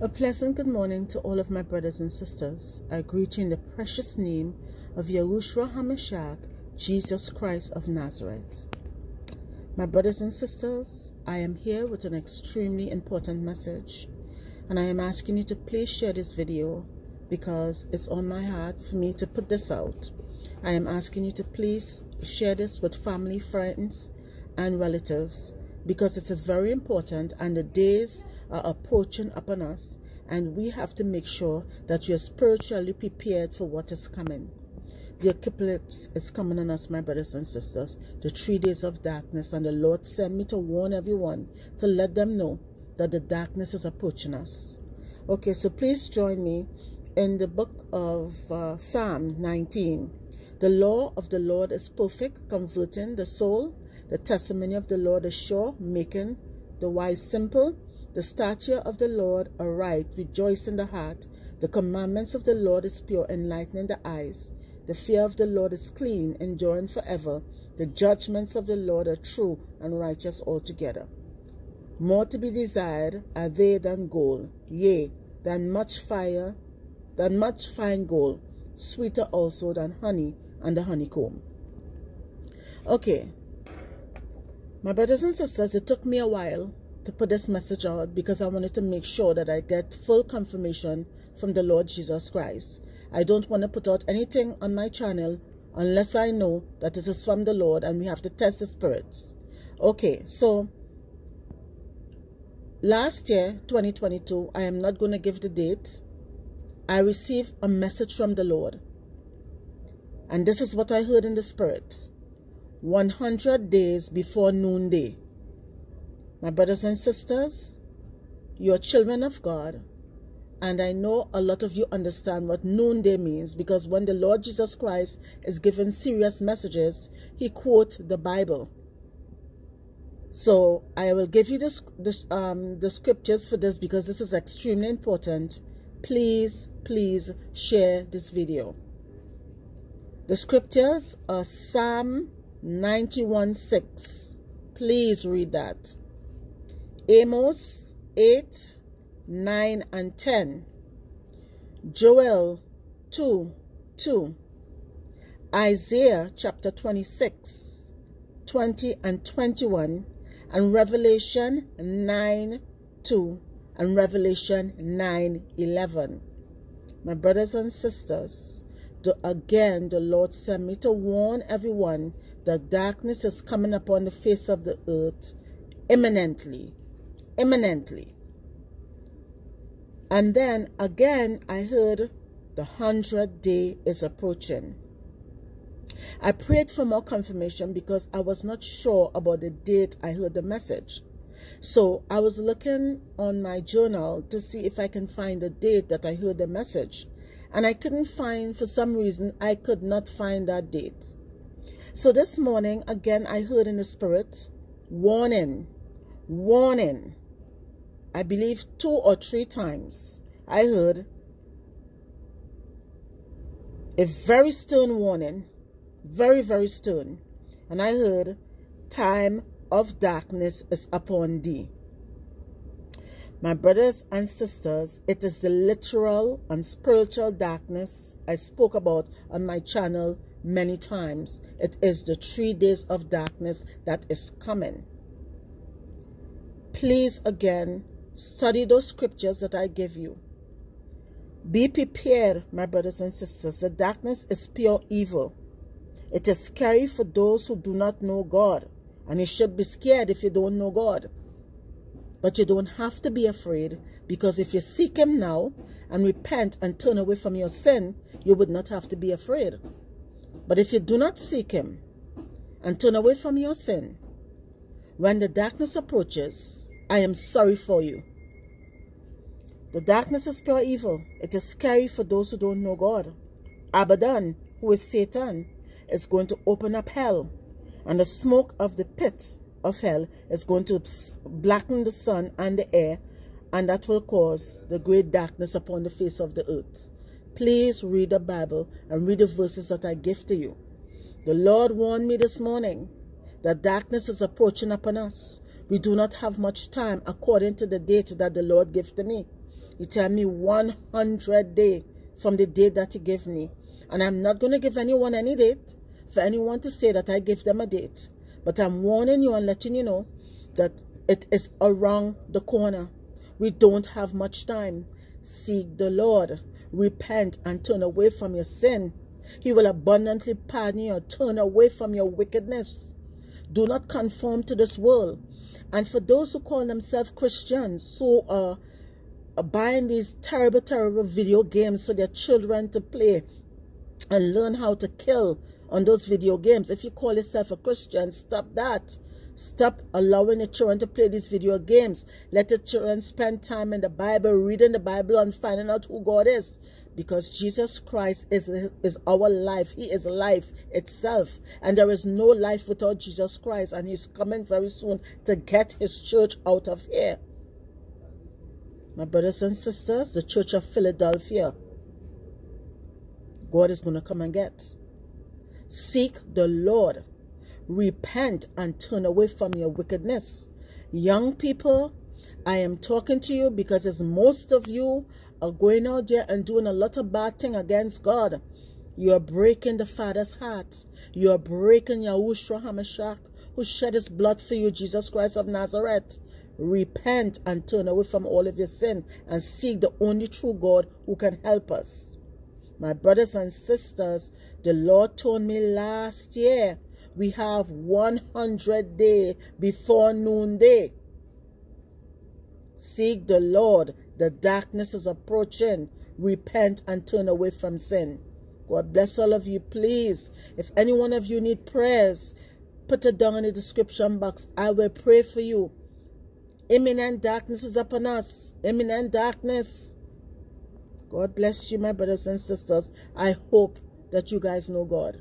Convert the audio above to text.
A pleasant good morning to all of my brothers and sisters. I greet you in the precious name of Yahushua HaMashiach, Jesus Christ of Nazareth. My brothers and sisters, I am here with an extremely important message, and I am asking you to please share this video because it's on my heart for me to put this out. I am asking you to please share this with family, friends, and relatives because it is very important and the days are approaching upon us and we have to make sure that you're spiritually prepared for what is coming. The eclipse is coming on us, my brothers and sisters, the three days of darkness, and the Lord sent me to warn everyone to let them know that the darkness is approaching us. Okay, so please join me in the book of uh, Psalm 19. The law of the Lord is perfect, converting the soul. The testimony of the Lord is sure, making the wise simple. The statute of the Lord are right, rejoicing the heart. The commandments of the Lord is pure, enlightening the eyes. The fear of the Lord is clean, enduring forever. The judgments of the Lord are true and righteous altogether. More to be desired are they than gold, yea, than much fire, than much fine gold, sweeter also than honey and the honeycomb. Okay, my brothers and sisters, it took me a while to put this message out because I wanted to make sure that I get full confirmation from the Lord Jesus Christ. I don't want to put out anything on my channel unless I know that it is from the Lord and we have to test the spirits. Okay, so last year, 2022, I am not going to give the date. I received a message from the Lord. And this is what I heard in the spirit. 100 days before noonday. My brothers and sisters, you're children of God. And I know a lot of you understand what noonday means because when the Lord Jesus Christ is giving serious messages, he quote the Bible. So I will give you this, this um, the scriptures for this because this is extremely important. Please, please share this video. The scriptures are Psalm 91 6. Please read that. Amos 8, 9, and 10. Joel 2, 2. Isaiah chapter 26, 20 and 21. And Revelation 9, 2. And Revelation 9, 11. My brothers and sisters, the, again, the Lord sent me to warn everyone that darkness is coming upon the face of the earth imminently. Imminently. And then again, I heard the hundred day is approaching. I prayed for more confirmation because I was not sure about the date I heard the message. So I was looking on my journal to see if I can find the date that I heard the message. And I couldn't find, for some reason, I could not find that date. So this morning, again, I heard in the spirit, warning, warning. I believe two or three times I heard a very stern warning, very, very stern. And I heard, time of darkness is upon thee. My brothers and sisters, it is the literal and spiritual darkness I spoke about on my channel many times. It is the three days of darkness that is coming. Please again, study those scriptures that I give you. Be prepared, my brothers and sisters. The darkness is pure evil. It is scary for those who do not know God. And you should be scared if you don't know God. But you don't have to be afraid because if you seek Him now and repent and turn away from your sin, you would not have to be afraid. But if you do not seek him and turn away from your sin, when the darkness approaches, I am sorry for you. The darkness is pure evil. It is scary for those who don't know God. Abaddon, who is Satan, is going to open up hell. And the smoke of the pit of hell is going to blacken the sun and the air. And that will cause the great darkness upon the face of the earth. Please read the Bible and read the verses that I give to you. The Lord warned me this morning that darkness is approaching upon us. We do not have much time according to the date that the Lord gave to me. He tell me 100 day from the date that he gave me. And I'm not going to give anyone any date for anyone to say that I give them a date. But I'm warning you and letting you know that it is around the corner. We don't have much time. Seek the Lord. Repent and turn away from your sin. He will abundantly pardon you. Turn away from your wickedness. Do not conform to this world. And for those who call themselves Christians, so uh, are buying these terrible, terrible video games for their children to play and learn how to kill on those video games. If you call yourself a Christian, stop that. Stop allowing the children to play these video games. Let the children spend time in the Bible, reading the Bible and finding out who God is. Because Jesus Christ is, is our life. He is life itself. And there is no life without Jesus Christ. And he's coming very soon to get his church out of here. My brothers and sisters, the church of Philadelphia, God is going to come and get. Seek the Lord. Repent and turn away from your wickedness. Young people, I am talking to you because as most of you are going out there and doing a lot of bad thing against God, you're breaking the Father's heart. You're breaking Yahushua HaMashiach, who shed his blood for you, Jesus Christ of Nazareth. Repent and turn away from all of your sin and seek the only true God who can help us. My brothers and sisters, the Lord told me last year, we have 100 day before noonday. Seek the Lord. The darkness is approaching. Repent and turn away from sin. God bless all of you. Please, if any one of you need prayers, put it down in the description box. I will pray for you. Imminent darkness is upon us. Imminent darkness. God bless you, my brothers and sisters. I hope that you guys know God.